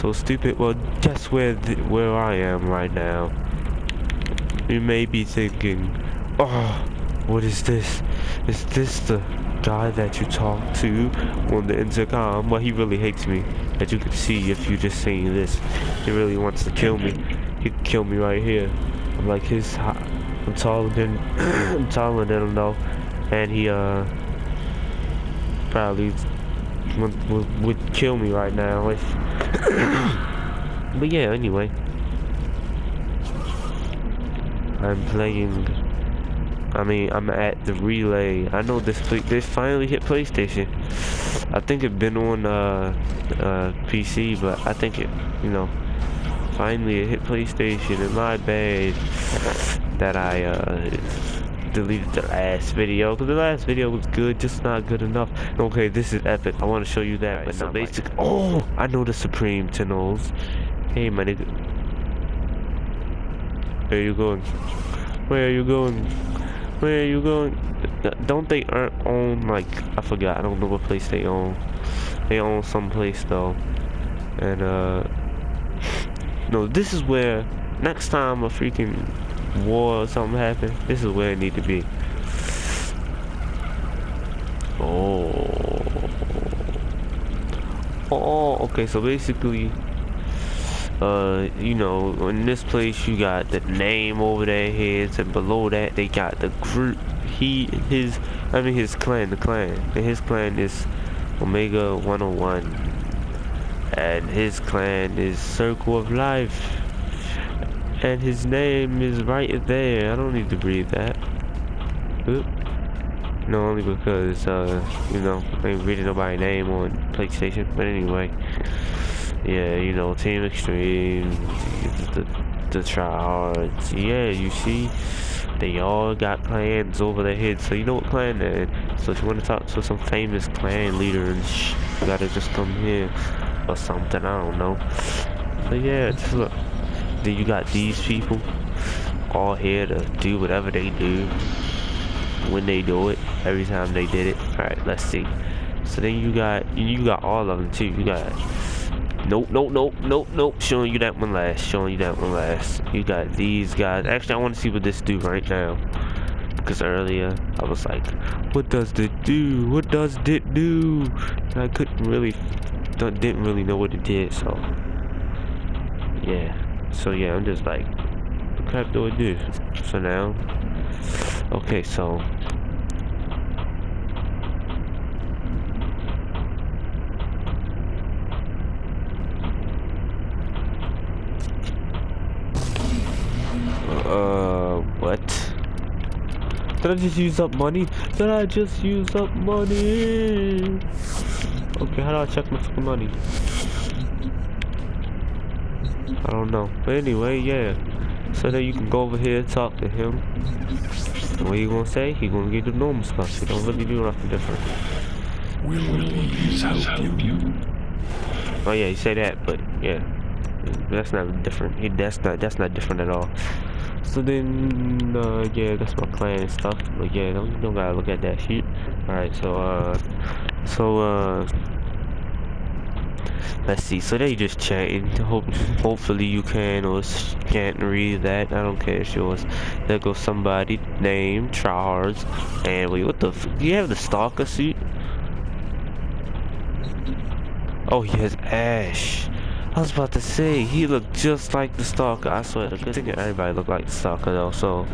So stupid. Well, guess where where I am right now. You may be thinking, oh, what is this? Is this the guy that you talk to on the intercom? Well, he really hates me, as you can see if you just seeing this. He really wants to kill me. He could kill me right here. I'm like his, I'm taller than, I'm taller than him though, and he uh probably would, would, would kill me right now if. But yeah, anyway. I'm playing. I mean, I'm at the relay. I know this this finally hit PlayStation. I think it been on uh, uh, PC, but I think it, you know, finally it hit PlayStation. And my bad that I uh, deleted the last video because the last video was good, just not good enough. Okay, this is epic. I want to show you that. But so basic. Oh, I know the Supreme Tunnels. Hey, my nigga. Where are you going? Where are you going? Where are you going? Don't they own like I forgot? I don't know what place they own. They own some place though, and uh, no, this is where next time a freaking war or something happen, this is where it need to be. Oh. Oh, okay, so basically, uh, you know, in this place you got the name over their heads, and below that they got the group. He, his, I mean his clan, the clan, and his clan is Omega 101, and his clan is Circle of Life, and his name is right there. I don't need to read that. Oop. No, only because, uh, you know, I ain't reading nobody's name on PlayStation. But anyway yeah, you know, Team Extreme, the, the tryhards. Yeah, you see, they all got clans over their heads. So you know what clan they're in. So if you want to talk to some famous clan leaders, you gotta just come here or something. I don't know. But yeah, just look. Then you got these people all here to do whatever they do when they do it. Every time they did it. All right, let's see. So then you got you got all of them too. You got Nope, nope, nope, nope, nope. Showing you that one last. Showing you that one last. You got these guys. Actually, I want to see what this do right now. Because earlier, I was like, what does it do? What does it do? And I couldn't really, didn't really know what it did, so. Yeah. So, yeah, I'm just like, what crap do I do? So now, okay, so Uh, what? Did I just use up money? Did I just use up money? Okay, how do I check my money? I don't know. But anyway, yeah. So that you can go over here and talk to him. And what you gonna say? He gonna give you the normal stuff. He don't really do nothing different. Will these help you? Oh yeah, you say that, but yeah. That's not different. He, that's not that's not different at all. So then, uh, yeah, that's my plan and stuff. But yeah, don't, don't gotta look at that shit. Alright, so, uh, so, uh, let's see. So they just chatting. Hope, hopefully you can or can't read that. I don't care. It's yours. There goes somebody named Charles. And wait, what the? do you have the stalker suit? Oh, he has Ash. I was about to say, he looked just like the Stalker. I swear, I think everybody looked like the Stalker though, so.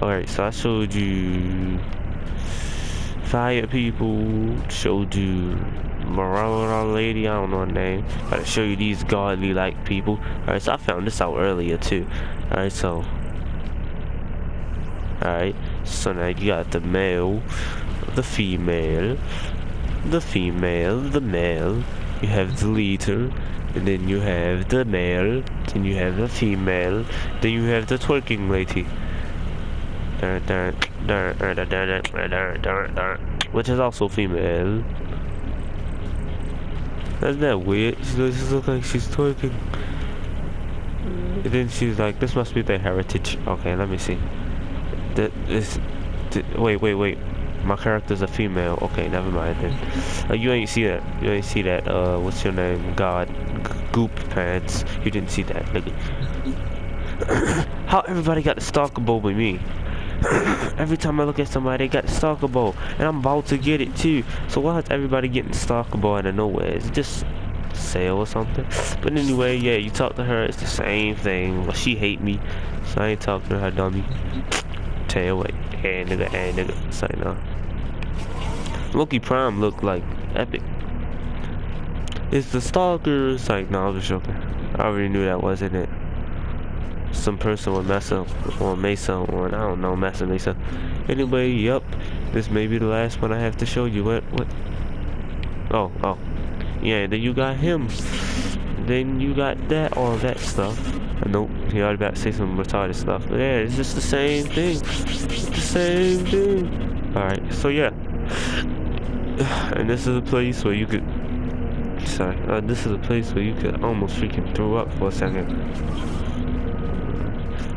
Alright, so I showed you fire people, showed you Marauder lady, I don't know her name. But I show you these godly like people. Alright, so I found this out earlier too. Alright, so. Alright, so now you got the male, the female, the female, the male. You have the leader, and then you have the male, then you have the female, then you have the twerking lady. Which is also female. Isn't that weird? She looks, looks like she's twerking. And then she's like, this must be their heritage. Okay, let me see. That is, wait, wait, wait. My character's a female. Okay, never mind then. Uh, you ain't see that. You ain't see that. Uh, what's your name? God. Goop pants. You didn't see that, nigga. How everybody got the stalker bow with me? Every time I look at somebody, they got bow, and I'm about to get it too. So why is everybody getting stalker bow out of nowhere? Is it just sale or something? But anyway, yeah, you talk to her, it's the same thing. Well, she hate me, so I ain't talking to her, dummy. Tell you what, and nigga, and nigga, say no. Loki Prime look like epic. It's the stalker. It's like, no, I was joking. I already knew that wasn't it. Some person with Mesa or Mesa or I don't know Mesa Mesa. Anyway, yep. This may be the last one I have to show you. What? What? Oh, oh. Yeah. Then you got him. Then you got that, all that stuff. Uh, nope. He already about to say some retarded stuff. But yeah, it's just the same thing. It's the same thing. All right. So yeah. And this is a place where you could sorry. Uh, this is a place where you could almost freaking throw up for a second.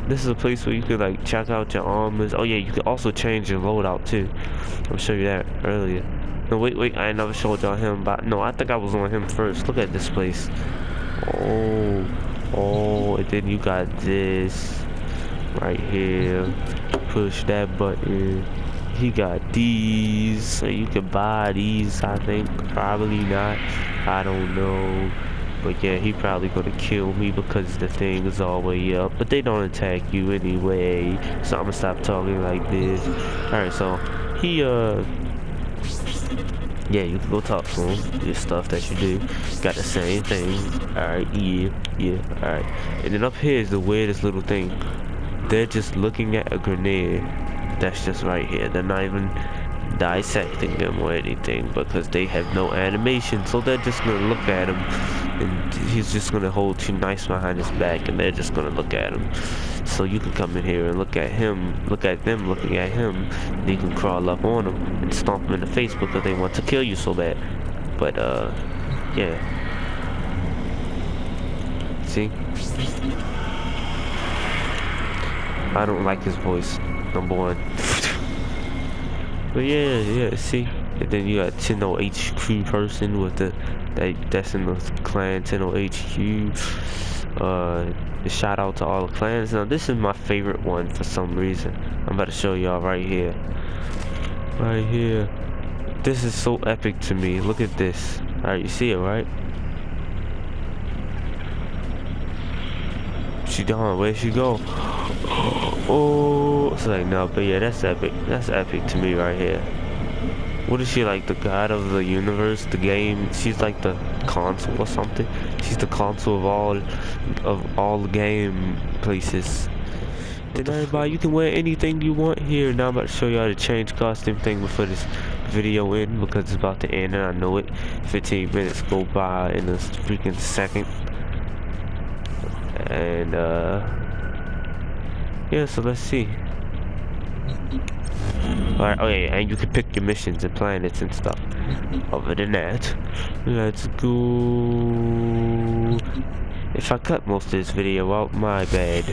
This is a place where you could like check out your armors. Oh yeah, you can also change your loadout too. I'll show you that earlier. No, wait, wait, I never showed y'all him, but no, I think I was on him first. Look at this place. Oh, oh, and then you got this right here. Push that button he got these so you can buy these i think probably not i don't know but yeah he probably gonna kill me because the thing is all the way up but they don't attack you anyway so i'm gonna stop talking like this all right so he uh yeah, you can go talk to him. This stuff that you do. Got the same thing. Alright, yeah, yeah, alright. And then up here is the weirdest little thing. They're just looking at a grenade that's just right here. They're not even dissecting them or anything because they have no animation. So they're just gonna look at him and he's just gonna hold you nice behind his back and they're just gonna look at him. So you can come in here and look at him, look at them looking at him, and you can crawl up on them and stomp them in the face because they want to kill you so bad. But uh, yeah. See? I don't like his voice number one. but yeah, yeah, see. And then you got Tenno HQ person with the that that's in the clan Tenno HQ. Uh shout out to all the clans. Now this is my favorite one for some reason. I'm about to show y'all right here. Right here. This is so epic to me. Look at this. Alright, you see it, right? She gone. Where'd she go? Oh, it's like no, but yeah, that's epic. That's epic to me right here. What is she like, the god of the universe, the game? She's like the console or something. She's the console of all of all the game places. Then everybody, you can wear anything you want here. Now I'm about to show you how to change costume thing before this video in because it's about to end and I know it. 15 minutes go by in a freaking second. And uh yeah, so let's see. Alright, oh yeah, and you can pick your missions and planets and stuff. Other than that, let's go. If I cut most of this video out, my bad.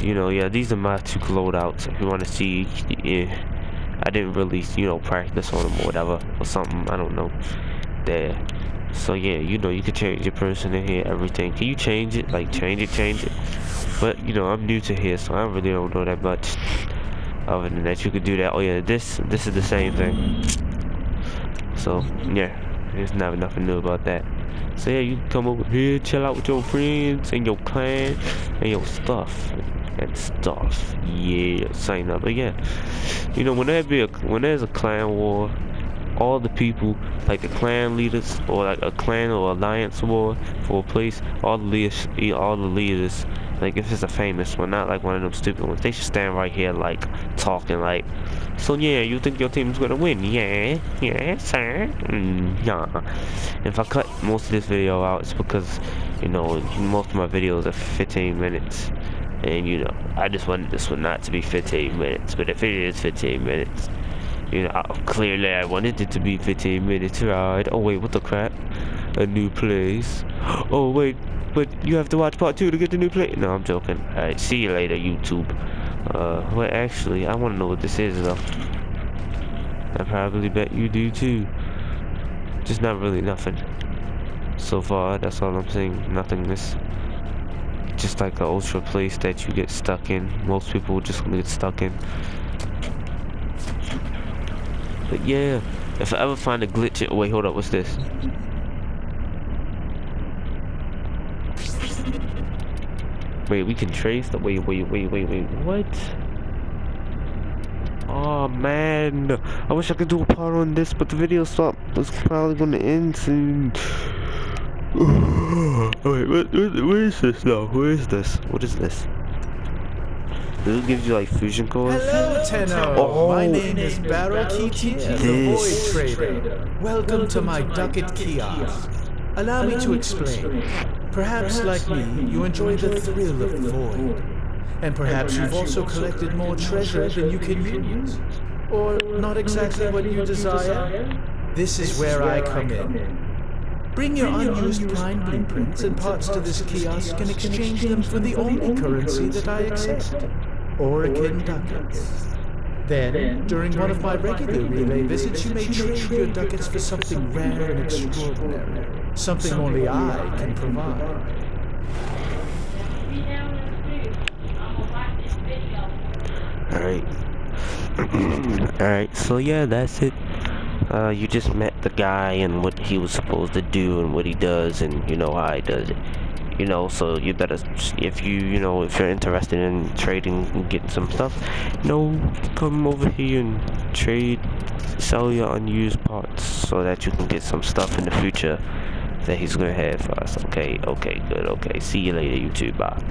You know, yeah, these are my two loadouts. If you want to see, yeah, I didn't really, you know, practice on them or whatever, or something, I don't know. There. So yeah, you know, you can change your person in here, everything. Can you change it? Like, change it, change it? But, you know, I'm new to here, so I really don't know that much. Other than that, you could do that. Oh, yeah, this this is the same thing. So, yeah, there's not nothing new about that. So, yeah, you come over here, chill out with your friends and your clan and your stuff. And stuff. Yeah, sign up. again you know, when, there be a, when there's a clan war, all the people, like the clan leaders, or like a clan or alliance war for a place, all the leaders, all the leaders like if it's a famous one, not like one of them stupid ones. They should stand right here like talking like, so yeah, you think your team's gonna win? Yeah, yeah, sir. Mm, yeah. If I cut most of this video out, it's because you know most of my videos are 15 minutes, and you know I just wanted this one not to be 15 minutes. But if it is 15 minutes, you know clearly I wanted it to be 15 minutes, right? Oh wait, what the crap? A new place. Oh wait, but you have to watch part two to get the new place. No, I'm joking. Alright, see you later, YouTube. Uh, well, actually, I want to know what this is, though. I probably bet you do, too. Just not really nothing. so far. That's all I'm saying. Nothingness. Just like an ultra place that you get stuck in. Most people just get stuck in. But yeah, if I ever find a glitch, oh wait, hold up, what's this? Wait, we can trace the, wait, wait, wait, wait, wait, what? Oh man, I wish I could do a part on this, but the video stop was probably gonna end soon. Wait, what, what, where is this now? Where is this? What is this? This gives you like fusion cores? Hello, Tenno. Oh. my name is Baro Ki'Teer, the Void Trader. Welcome to my Ducat kiosk. Allow me to explain. Perhaps, like me, you enjoy the thrill of the void. And perhaps you've also collected more treasure than you can use. Or not exactly what you desire. This is where I come in. Bring your unused prime blueprints and parts to this kiosk and exchange them for the only currency that I accept. Orokin ducats. Then, during one of my regular relay visits, you may trade your ducats for something rare and extraordinary. Something only I can provide. Alright. Alright, so yeah, that's it. Uh, you just met the guy and what he was supposed to do and what he does and you know how he does it. You know, so you better, if you, you know, if you're interested in trading and getting some stuff, you know, come over here and trade, sell your unused parts so that you can get some stuff in the future that he's gonna have for us. Okay, okay, good, okay. See you later, YouTube. Bye.